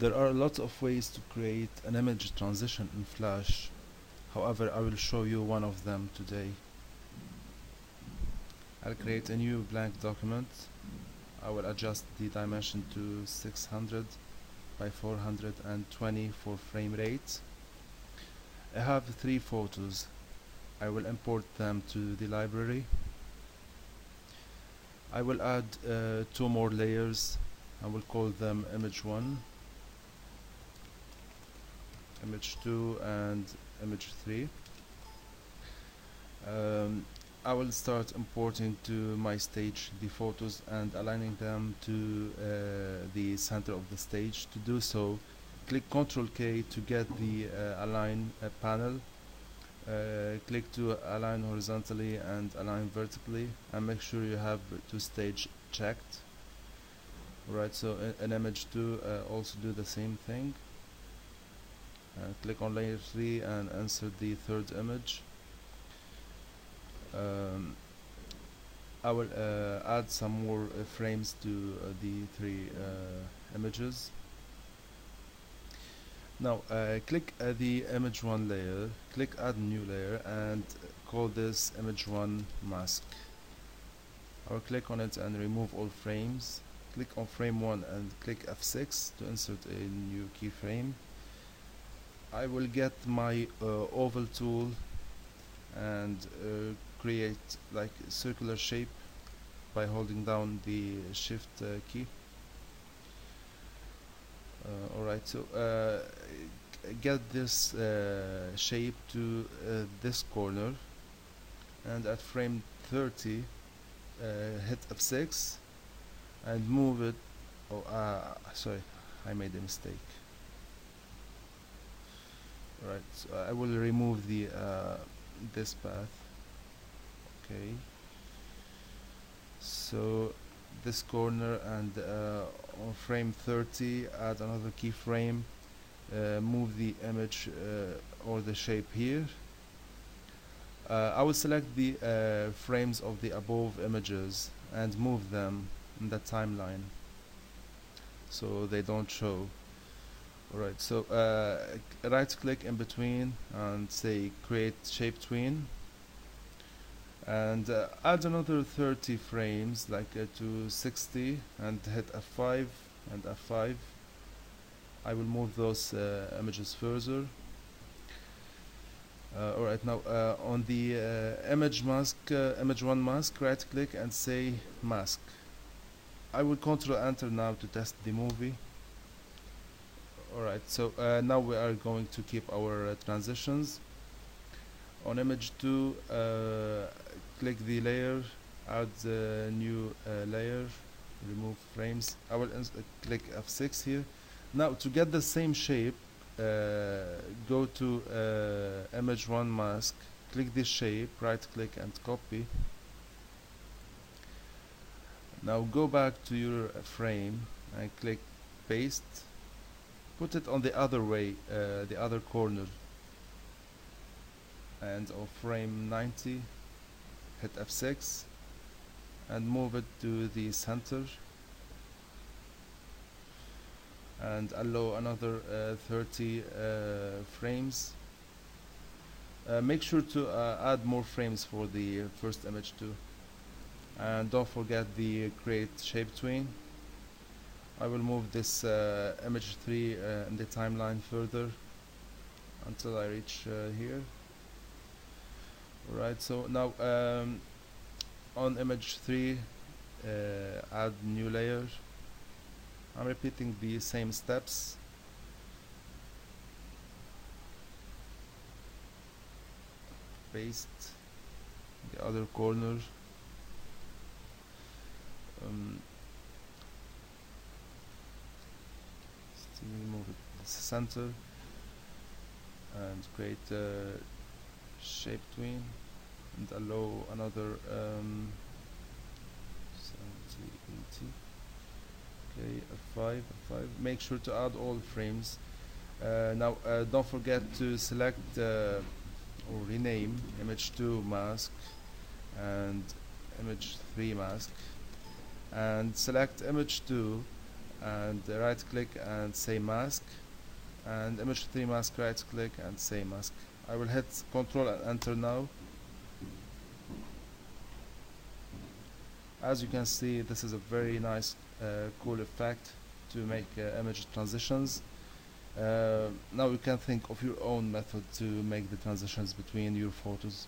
There are lots of ways to create an image transition in Flash. However, I will show you one of them today. I'll create a new blank document. I will adjust the dimension to 600 by 420 for frame rate. I have three photos. I will import them to the library. I will add uh, two more layers. I will call them image 1 image 2 and image 3 um, I will start importing to my stage the photos and aligning them to uh, the center of the stage. To do so click Ctrl K to get the uh, align uh, panel. Uh, click to align horizontally and align vertically and make sure you have to stage checked. Right so in, in image 2 uh, also do the same thing. uh, click on layer 3 and insert the third image. Um, I will uh, add some more uh, frames to uh, the three uh, images. Now uh, click the image 1 layer click add new layer and call this image 1 mask. I will click on it and remove all frames. Click on frame 1 and click F6 to insert a new keyframe I will get my uh, oval tool and uh, create like circular shape by holding down the shift uh, key. Uh, alright so uh, get this uh, shape to this corner and at frame 30 hit F6 and move it. Oh sorry I made a mistake right so I will remove the uh, this path. Okay. So this corner and uh, on frame 30 add another keyframe uh, move the image uh, or the shape here. Uh, I will select the uh, frames of the above images and move them in the timeline so they don't show Alright, so uh, right click in between and say create shape tween and uh, add another 30 frames like uh, to 60 and hit F5 and F5 I will move those uh, images further. Uh, alright now uh, on the image mask image 1 mask right click and say mask. I will control enter now to test the movie alright so uh, now we are going to keep our uh, transitions. On image 2 uh, click the layer add the new uh, layer remove frames. I will uh, click F6 here. Now to get the same shape uh, go to image 1 mask click this shape right click and copy. Now go back to your frame and click paste put it on the other way uh, the other corner. And on frame 90 hit F6 and move it to the center. And allow another uh, 30 uh, frames. Uh, make sure to uh, add more frames for the first image too. And don't forget the create shape tween I will move this uh, image 3 uh, in the timeline further until I reach uh, here. Right so now um, on image 3 uh, add new layer. I'm repeating the same steps. Paste the other corner. Um, move it the center and create a shape tween and allow another um, 70, 80 okay a 5 a 5 make sure to add all frames. Uh, now uh, don't forget to select uh, or rename image 2 mask and image 3 mask and select image 2 and right click and say mask and image 3 mask right click and say mask. I will hit control and enter now. As you can see this is a very nice uh, cool effect to make uh, image transitions. Uh, now you can think of your own method to make the transitions between your photos